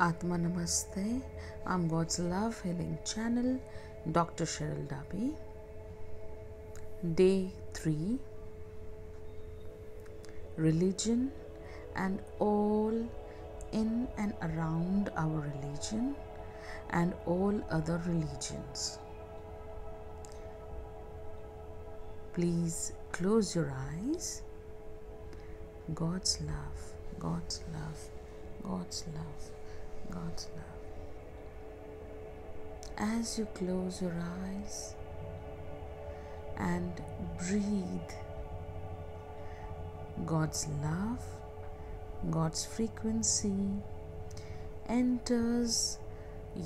Atma Namaste. I'm God's Love Healing Channel, Dr. Cheryl Dabhi. Day 3 Religion and all in and around our religion and all other religions. Please close your eyes. God's love, God's love, God's love, God's love. As you close your eyes and breathe, God's love, God's frequency enters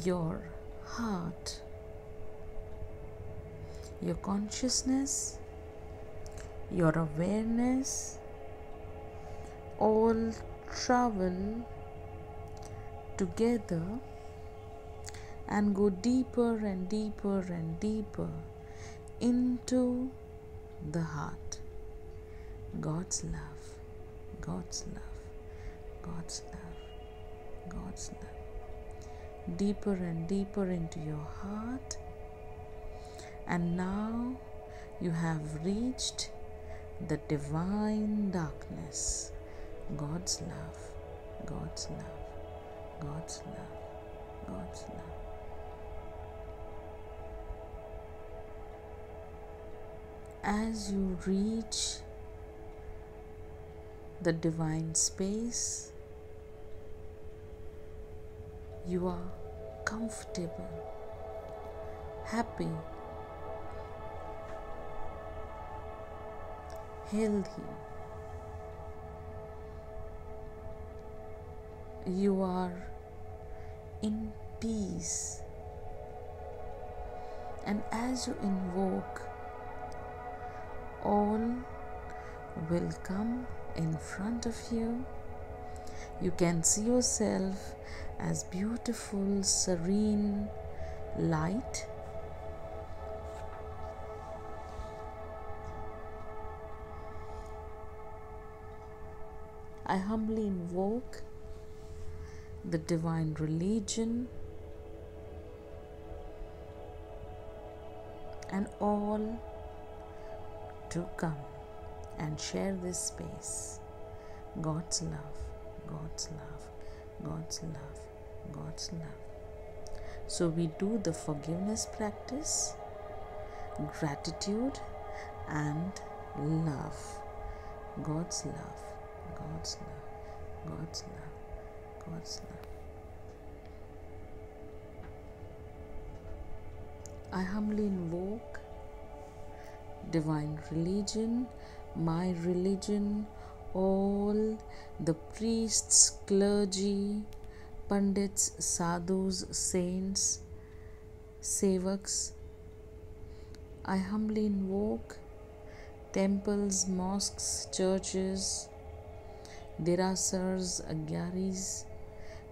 your heart, your consciousness, your awareness all travel together and go deeper and deeper and deeper into the heart. God's love, God's love, God's love, God's love. Deeper and deeper into your heart. And now you have reached the divine darkness. God's love, God's love, God's love, God's love. As you reach the divine space, you are comfortable, happy, healthy. You are in peace. And as you invoke, all will come in front of you. You can see yourself as beautiful, serene light. I humbly invoke the divine religion and all to come and share this space. God's love, God's love, God's love, God's love. So we do the forgiveness practice, gratitude, and love. God's love, God's love, God's love, I humbly invoke divine religion, my religion, all the priests, clergy, pundits, sadhus, saints, sevaks. I humbly invoke temples, mosques, churches, derasars, agyaris,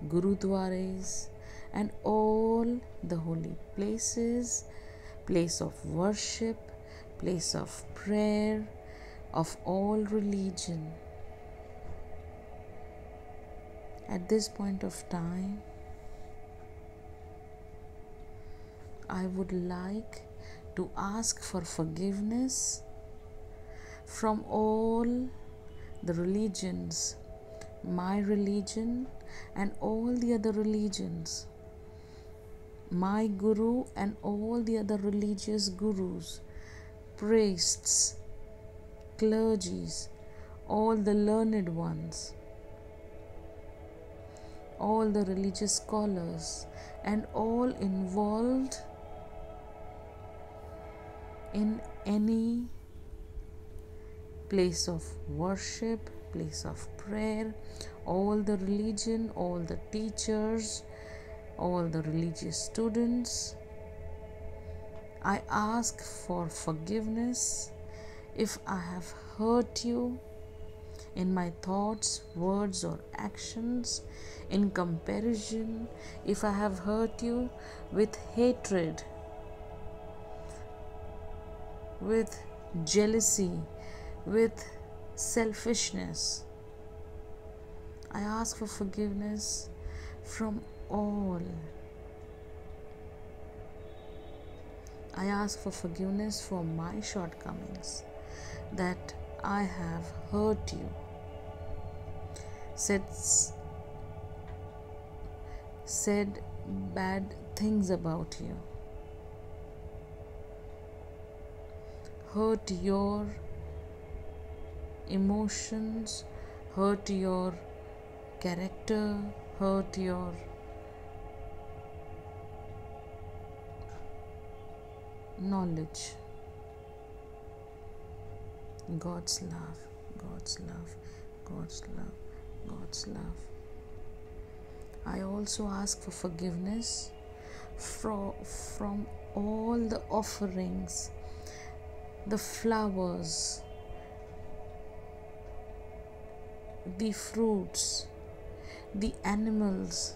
gurudwaras, and all the holy places, place of worship, place of prayer of all religion. At this point of time, I would like to ask for forgiveness from all the religions, my religion, and all the other religions, my guru, and all the other religious gurus, priests, clergies, all the learned ones, all the religious scholars, and all involved in any place of worship, place of prayer, all the religion, all the teachers, all the religious students. I ask for forgiveness if I have hurt you in my thoughts, words, or actions. In comparison, if I have hurt you with hatred, with jealousy, with selfishness. I ask for forgiveness from all. I ask for forgiveness for my shortcomings that I have hurt you, said, said bad things about you, hurt your emotions, hurt your character, hurt your knowledge. God's love, God's love, God's love, God's love. I also ask for forgiveness from, from all the offerings, the flowers, the fruits, the animals.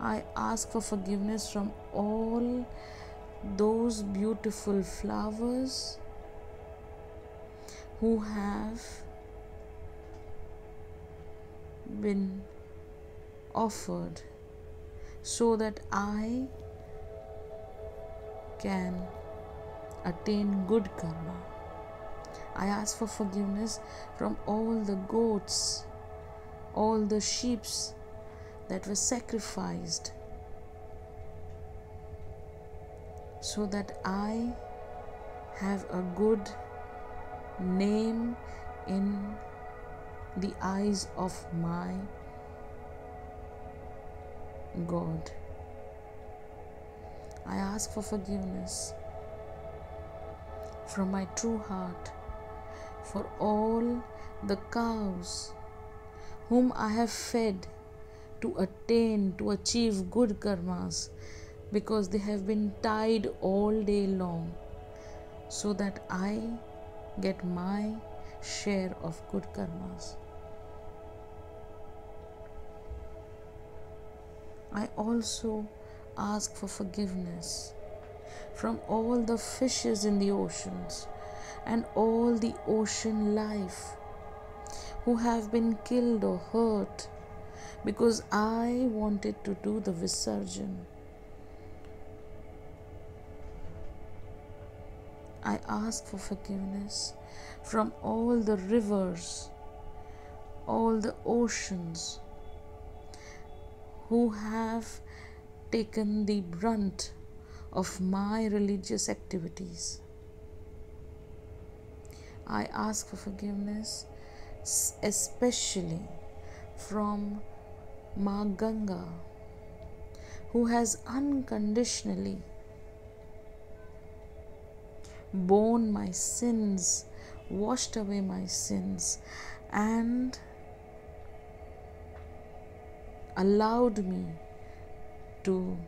I ask for forgiveness from all those beautiful flowers who have been offered so that I can attain good karma. I ask for forgiveness from all the goats, all the sheeps that were sacrificed so that I have a good name in the eyes of my God. I ask for forgiveness from my true heart for all the cows whom I have fed to attain, to achieve good karmas because they have been tied all day long so that I get my share of good karmas. I also ask for forgiveness from all the fishes in the oceans and all the ocean life who have been killed or hurt because I wanted to do the Visarjan. I ask for forgiveness from all the rivers, all the oceans who have taken the brunt of my religious activities. I ask for forgiveness, especially from Ma Ganga, who has unconditionally borne my sins, washed away my sins, and allowed me to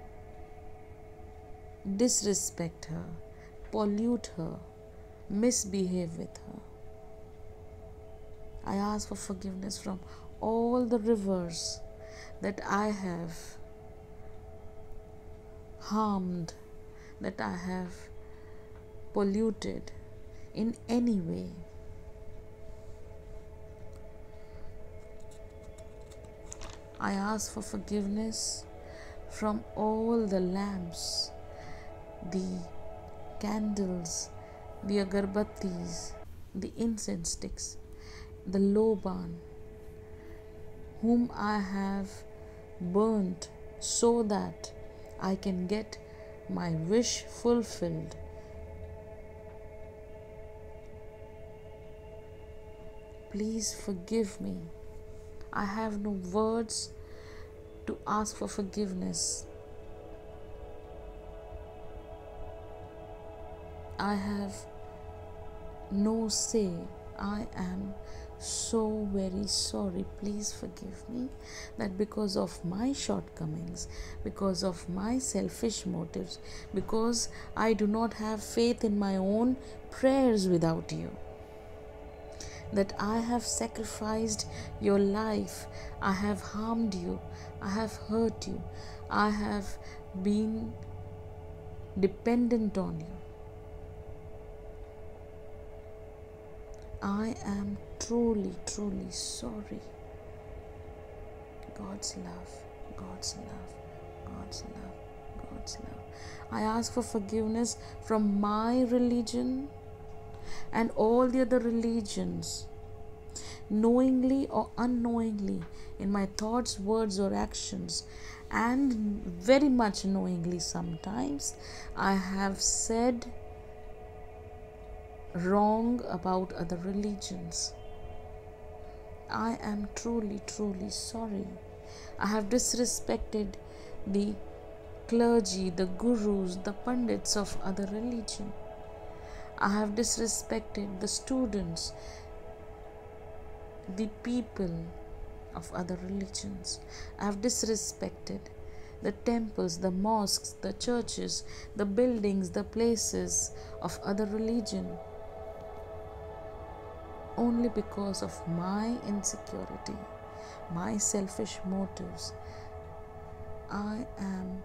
disrespect her, pollute her, misbehave with her. I ask for forgiveness from all the rivers that I have harmed, that I have polluted in any way. I ask for forgiveness from all the lamps, the candles, the agarbattis, the incense sticks, the loban, whom I have burnt so that I can get my wish fulfilled. Please forgive me. I have no words to ask for forgiveness. I have no say. I am so very sorry. Please forgive me that because of my shortcomings, because of my selfish motives, because I do not have faith in my own prayers without you, that I have sacrificed your life, I have harmed you, I have hurt you, I have been dependent on you. I am truly, truly sorry. God's love, God's love, God's love, God's love. I ask for forgiveness from my religion and all the other religions, knowingly or unknowingly, in my thoughts, words, or actions, and very much knowingly sometimes, I have said wrong about other religions. I am truly, truly sorry. I have disrespected the clergy, the gurus, the pandits of other religion. I have disrespected the students, the people of other religions. I have disrespected the temples, the mosques, the churches, the buildings, the places of other religion only because of my insecurity, my selfish motives. I am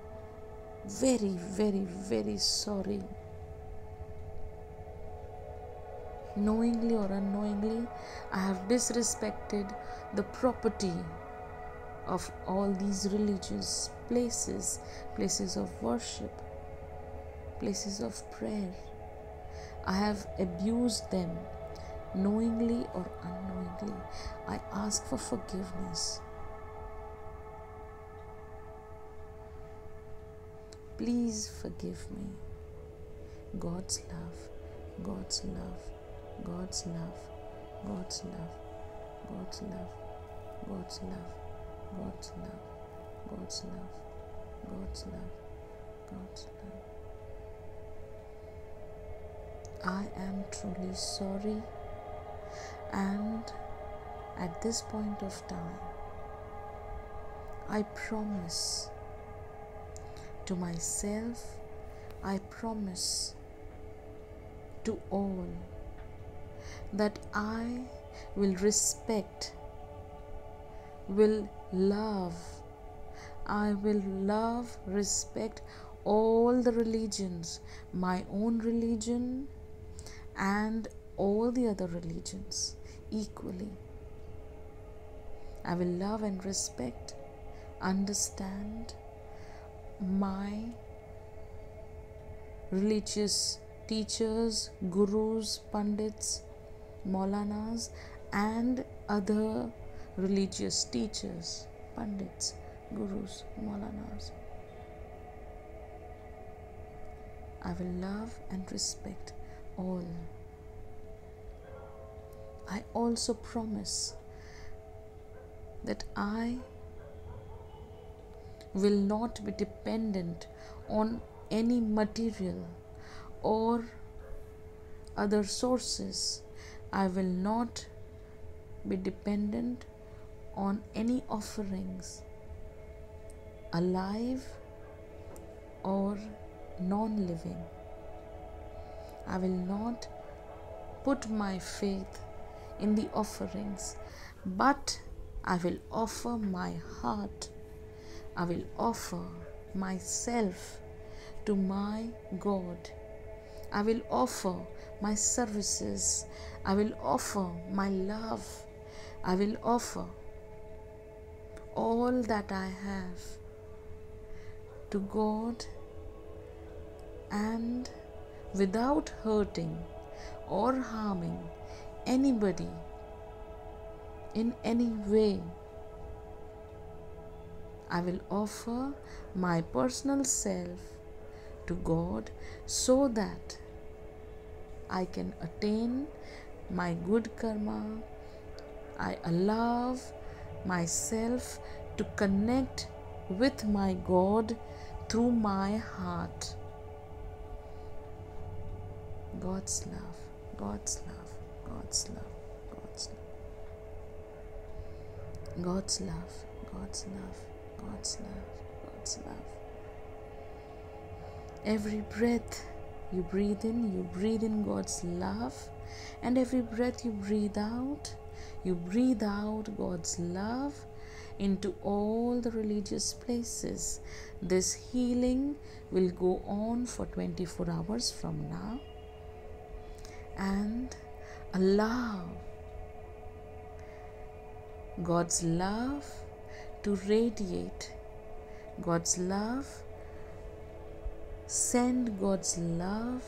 very, very, very sorry. Knowingly or unknowingly, I have disrespected the property of all these religious places, places of worship, places of prayer. I have abused them knowingly or unknowingly. I ask for forgiveness. Please forgive me. God's love, God's love, God's love, God's love, God's love, God's love, God's love, God's love, God's love, God's love. I am truly sorry, and at this point of time, I promise to myself, I promise to all that I will respect, will love, I will love, respect all the religions, my own religion and all the other religions equally. I will love and respect, understand, my religious teachers, gurus, pandits, maulanas, and other religious teachers, pandits, gurus, maulanas. I will love and respect all. I also promise that I will not be dependent on any material or other sources. I will not be dependent on any offerings, alive or non living. I will not put my faith in the offerings, but I will offer my heart I will offer myself to my God. I will offer my services. I will offer my love. I will offer all that I have to God and without hurting or harming anybody in any way I will offer my personal self to God so that I can attain my good karma. I allow myself to connect with my God through my heart. God's love, God's love, God's love, God's love, God's love, God's love. God's love, God's love. Every breath you breathe in, you breathe in God's love, and every breath you breathe out, you breathe out God's love into all the religious places. This healing will go on for 24 hours from now. And allow God's love to radiate God's love, send God's love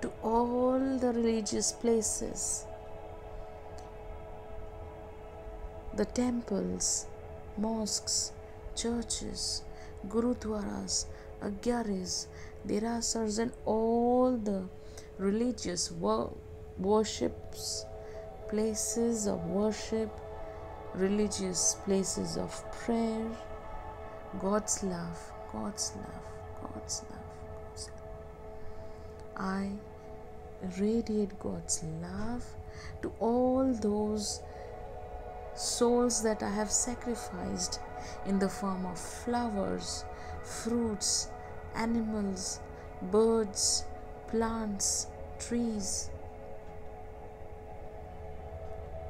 to all the religious places, the temples, mosques, churches, gurudwaras, agyaris, derasars, and all the religious wor- worships, places of worship, religious places of prayer. God's love, God's love, God's love, God's love. I radiate God's love to all those souls that I have sacrificed in the form of flowers, fruits, animals, birds, plants, trees.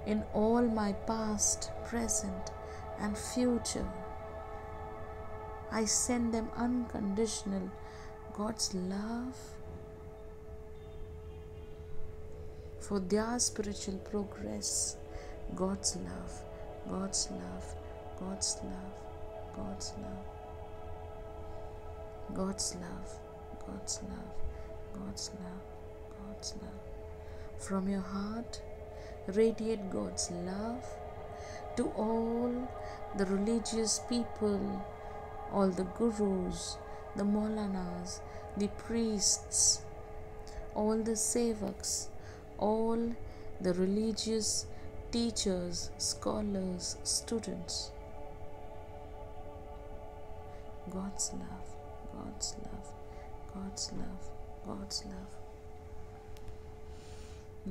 In all my past, present, and future, I send them unconditional God's love for their spiritual progress. God's love, God's love, God's love, God's love, God's love, God's love, God's love, God's love. From your heart, radiate God's love to all the religious people, all the gurus, the Maulanas, the priests, all the sevaks, all the religious teachers, scholars, students. God's love, God's love, God's love, God's love,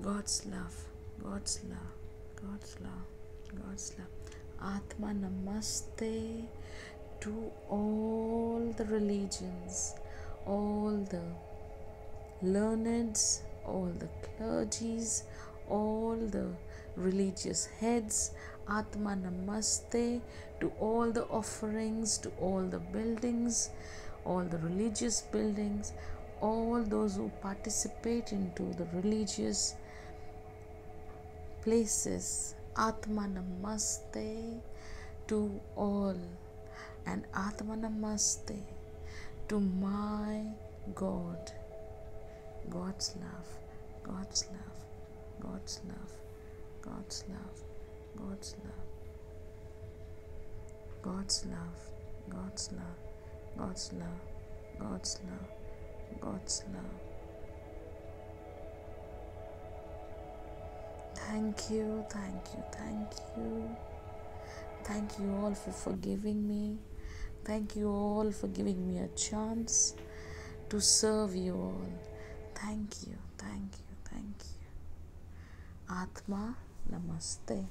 God's love, God's love, God's love, God's love. Atma Namaste to all the religions, all the learned, all the clergies, all the religious heads. Atma Namaste to all the offerings, to all the buildings, all the religious buildings, all those who participate into the religious places. Atma Namaste to all, and Atma Namaste to my God. God's love, God's love, God's love, God's love, God's love, God's love, God's love, God's love, God's love, God's love. Thank you, thank you, thank you. Thank you all for forgiving me. Thank you all for giving me a chance to serve you all. Thank you, thank you, thank you. Atma Namaste.